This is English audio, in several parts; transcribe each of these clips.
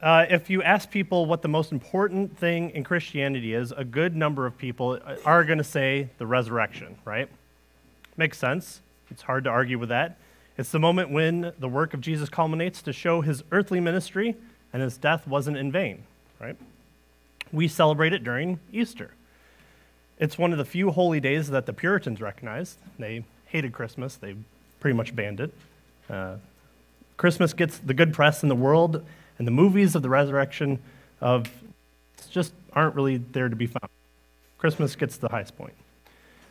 uh, if you ask people what the most important thing in Christianity is, a good number of people are going to say the resurrection, right? Makes sense. It's hard to argue with that. It's the moment when the work of Jesus culminates to show his earthly ministry and his death wasn't in vain, right? We celebrate it during Easter. It's one of the few holy days that the Puritans recognized. They hated Christmas, they pretty much banned it. Uh, Christmas gets the good press in the world, and the movies of the resurrection of just aren't really there to be found. Christmas gets the highest point.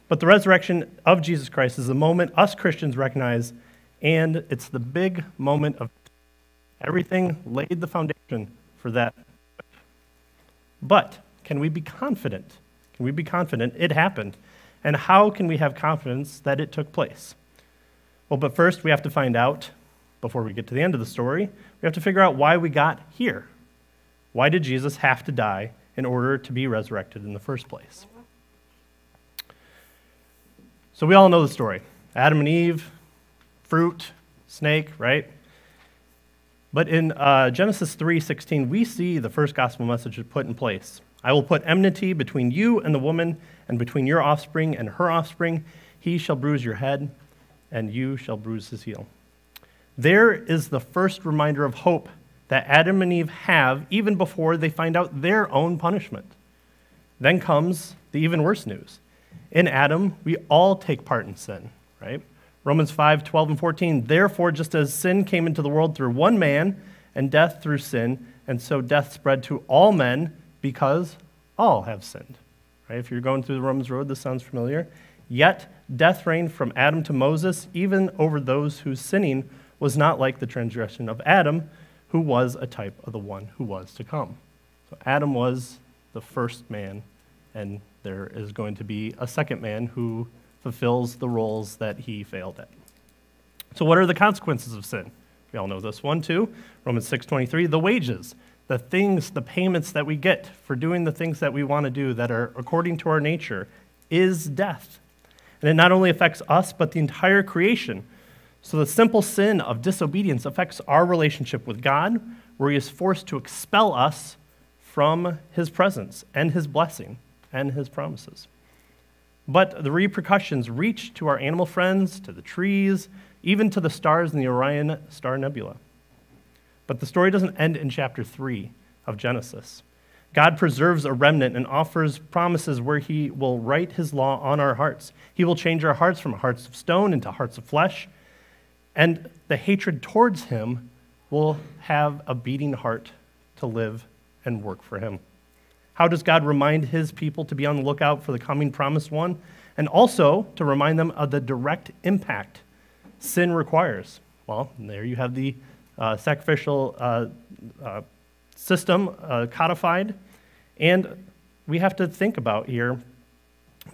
But the resurrection of Jesus Christ is the moment us Christians recognize, and it's the big moment of everything laid the foundation for that. But can we be confident? Can we be confident it happened? And how can we have confidence that it took place? Well, but first we have to find out, before we get to the end of the story, we have to figure out why we got here. Why did Jesus have to die in order to be resurrected in the first place? So we all know the story Adam and Eve, fruit, snake, right? But in uh, Genesis 3:16, we see the first gospel message put in place. I will put enmity between you and the woman, and between your offspring and her offspring. He shall bruise your head, and you shall bruise his heel. There is the first reminder of hope that Adam and Eve have even before they find out their own punishment. Then comes the even worse news in Adam, we all take part in sin, right? Romans 5 12 and 14. Therefore, just as sin came into the world through one man, and death through sin, and so death spread to all men because all have sinned. Right? If you're going through the Romans road, this sounds familiar. Yet death reigned from Adam to Moses, even over those whose sinning was not like the transgression of Adam, who was a type of the one who was to come. So Adam was the first man, and there is going to be a second man who fulfills the roles that he failed at. So what are the consequences of sin? We all know this one too. Romans 6:23, the wages, the things, the payments that we get for doing the things that we want to do that are according to our nature is death. And it not only affects us but the entire creation. So the simple sin of disobedience affects our relationship with God, where he is forced to expel us from his presence and his blessing and his promises. But the repercussions reach to our animal friends, to the trees, even to the stars in the Orion star nebula. But the story doesn't end in chapter 3 of Genesis. God preserves a remnant and offers promises where he will write his law on our hearts. He will change our hearts from hearts of stone into hearts of flesh, and the hatred towards him will have a beating heart to live and work for him. How does God remind his people to be on the lookout for the coming promised one? And also to remind them of the direct impact sin requires. Well, there you have the uh, sacrificial uh, uh, system uh, codified. And we have to think about here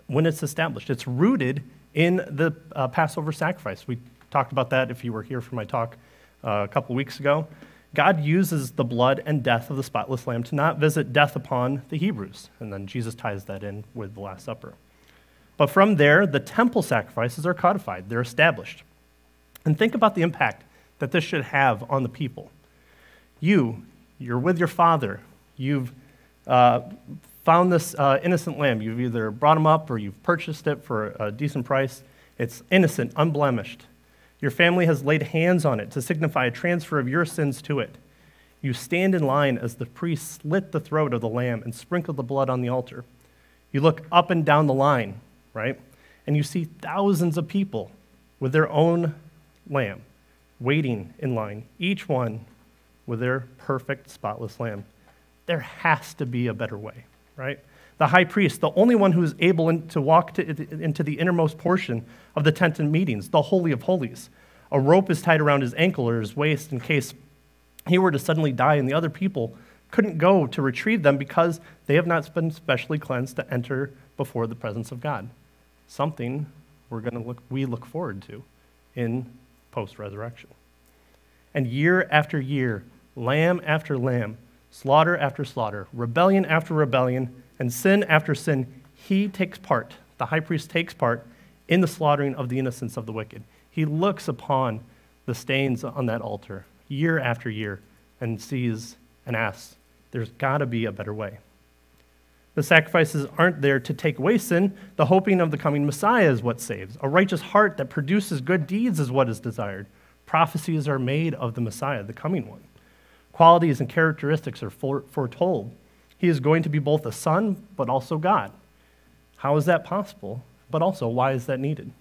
when it's established. It's rooted in the uh, Passover sacrifice. We talked about that if you were here for my talk uh, a couple weeks ago. God uses the blood and death of the spotless lamb to not visit death upon the Hebrews. And then Jesus ties that in with the Last Supper. But from there, the temple sacrifices are codified, they're established. And think about the impact that this should have on the people. You, you're with your father, you've uh, found this uh, innocent lamb. You've either brought him up or you've purchased it for a decent price. It's innocent, unblemished. Your family has laid hands on it to signify a transfer of your sins to it. You stand in line as the priest slit the throat of the lamb and sprinkled the blood on the altar. You look up and down the line, right? And you see thousands of people with their own lamb waiting in line, each one with their perfect, spotless lamb. There has to be a better way, right? The high priest, the only one who is able in, to walk to, into the innermost portion of the tent and meetings, the Holy of Holies. A rope is tied around his ankle or his waist in case he were to suddenly die and the other people couldn't go to retrieve them because they have not been specially cleansed to enter before the presence of God. Something we're going to look, we look forward to in post resurrection. And year after year, lamb after lamb, slaughter after slaughter, rebellion after rebellion, and sin after sin, he takes part, the high priest takes part in the slaughtering of the innocents of the wicked. He looks upon the stains on that altar year after year and sees and asks, there's got to be a better way. The sacrifices aren't there to take away sin. The hoping of the coming Messiah is what saves. A righteous heart that produces good deeds is what is desired. Prophecies are made of the Messiah, the coming one. Qualities and characteristics are foretold. He is going to be both a son, but also God. How is that possible? But also, why is that needed?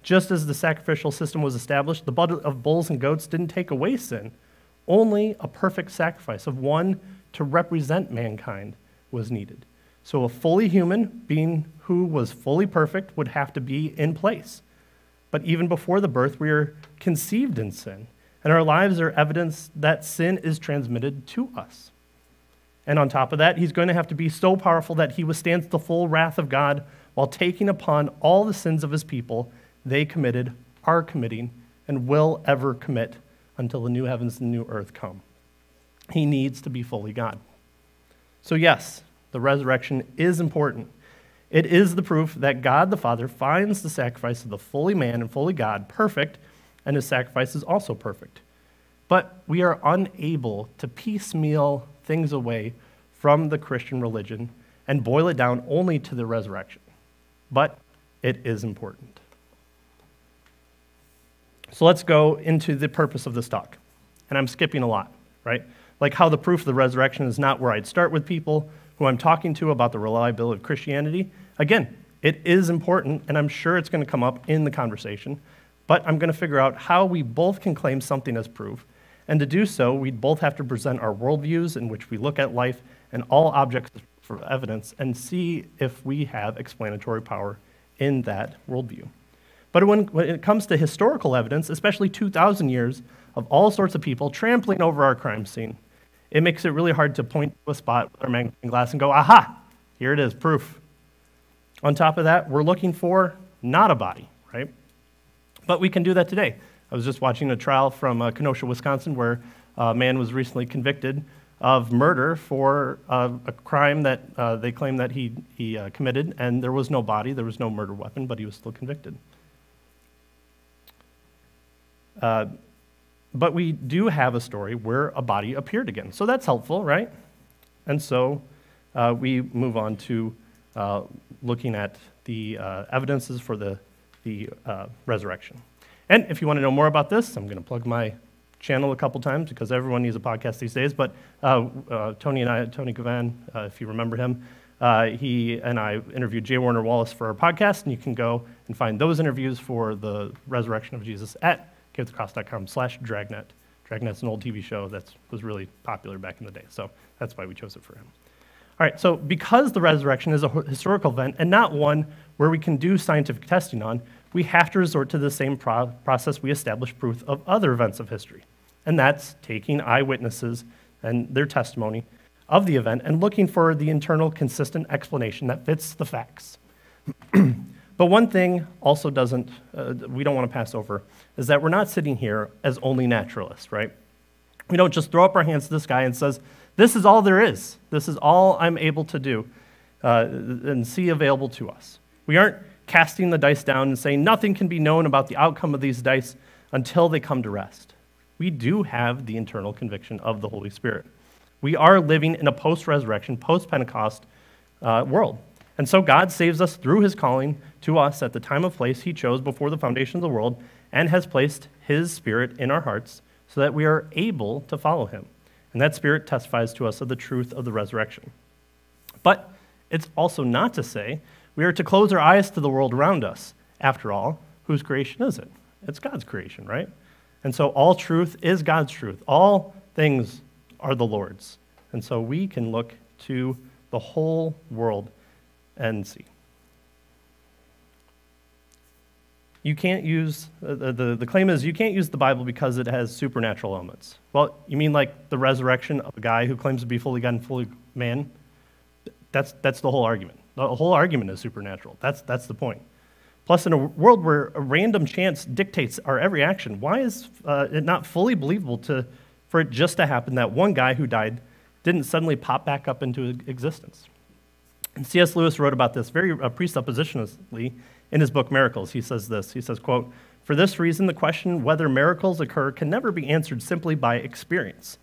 Just as the sacrificial system was established, the blood of bulls and goats didn't take away sin. Only a perfect sacrifice of one to represent mankind was needed. So a fully human being who was fully perfect would have to be in place. But even before the birth, we are conceived in sin, and our lives are evidence that sin is transmitted to us. And on top of that, he's going to have to be so powerful that he withstands the full wrath of God while taking upon all the sins of his people they committed, are committing, and will ever commit until the new heavens and new earth come. He needs to be fully God. So, yes, the resurrection is important. It is the proof that God the Father finds the sacrifice of the fully man and fully God perfect, and his sacrifice is also perfect. But we are unable to piecemeal things away from the Christian religion and boil it down only to the resurrection. But it is important. So let's go into the purpose of this talk. And I'm skipping a lot, right? Like how the proof of the resurrection is not where I'd start with people who I'm talking to about the reliability of Christianity. Again, it is important, and I'm sure it's going to come up in the conversation, but I'm going to figure out how we both can claim something as proof. And to do so, we'd both have to present our worldviews in which we look at life and all objects for evidence and see if we have explanatory power in that worldview. But when, when it comes to historical evidence, especially 2,000 years of all sorts of people trampling over our crime scene, it makes it really hard to point to a spot with our magnifying glass and go, aha, here it is, proof. On top of that, we're looking for not a body, right? But we can do that today. I was just watching a trial from uh, Kenosha, Wisconsin, where a man was recently convicted of murder for uh, a crime that uh, they claim that he, he uh, committed, and there was no body, there was no murder weapon, but he was still convicted. Uh, but we do have a story where a body appeared again. So that's helpful, right? And so uh, we move on to uh, looking at the uh, evidences for the, the uh, resurrection. And if you want to know more about this, I'm going to plug my channel a couple times because everyone needs a podcast these days. But uh, uh Tony and I, Tony Gavan, uh, if you remember him, uh, he and I interviewed J. Warner Wallace for our podcast, and you can go and find those interviews for the resurrection of Jesus at cavetocross.com slash dragnet. Dragnet's an old TV show that was really popular back in the day, so that's why we chose it for him. All right, so because the resurrection is a historical event and not one where we can do scientific testing on, we have to resort to the same pro- process we establish proof of other events of history. And that's taking eyewitnesses and their testimony of the event and looking for the internal consistent explanation that fits the facts. But one thing also doesn't, uh, we don't want to pass over, is that we're not sitting here as only naturalists, right? We don't just throw up our hands to the sky and says, this is all there is. This is all I'm able to do uh, and see available to us. We aren't casting the dice down and saying nothing can be known about the outcome of these dice until they come to rest. We do have the internal conviction of the Holy Spirit. We are living in a post resurrection, post Pentecost uh, world. And so God saves us through his calling to us at the time of place he chose before the foundation of the world and has placed his spirit in our hearts so that we are able to follow him. And that spirit testifies to us of the truth of the resurrection. But it's also not to say we are to close our eyes to the world around us. After all, whose creation is it? It's God's creation, right? And so all truth is God's truth. All things are the Lord's. And so we can look to the whole world and see. You can't use, uh, the, the claim is you can't use the Bible because it has supernatural elements. Well, you mean like the resurrection of a guy who claims to be fully God and fully man? That's, that's the whole argument. The whole argument is supernatural. That's, that's the point. Plus, in a world where a random chance dictates our every action, why is uh, it not fully believable to, for it just to happen that one guy who died didn't suddenly pop back up into existence? And C.S. Lewis wrote about this very uh, presuppositionally in his book Miracles. He says this. He says, quote, "For this reason the question whether miracles occur can never be answered simply by experience,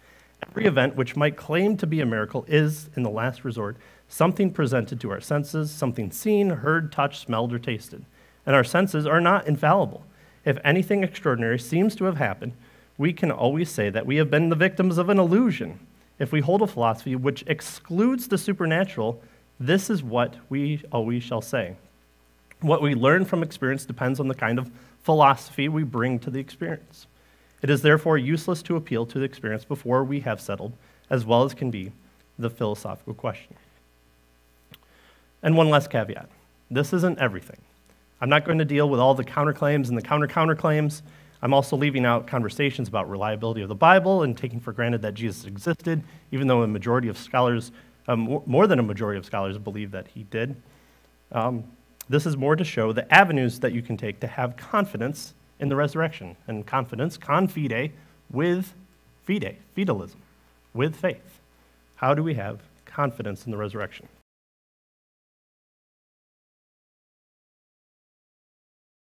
Every event which might claim to be a miracle is, in the last resort, something presented to our senses, something seen, heard, touched, smelled, or tasted. And our senses are not infallible. If anything extraordinary seems to have happened, we can always say that we have been the victims of an illusion. If we hold a philosophy which excludes the supernatural, this is what we always shall say. What we learn from experience depends on the kind of philosophy we bring to the experience. It is therefore useless to appeal to the experience before we have settled, as well as can be, the philosophical question. And one last caveat this isn't everything. I'm not going to deal with all the counterclaims and the counter counterclaims. I'm also leaving out conversations about reliability of the Bible and taking for granted that Jesus existed, even though a majority of scholars, um, more than a majority of scholars, believe that he did. Um, this is more to show the avenues that you can take to have confidence in the resurrection. And confidence, confide, with fide, fidalism, with faith. How do we have confidence in the resurrection?